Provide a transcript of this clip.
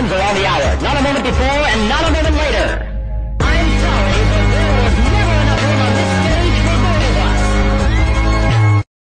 times around the hour. Not a moment before and not a moment.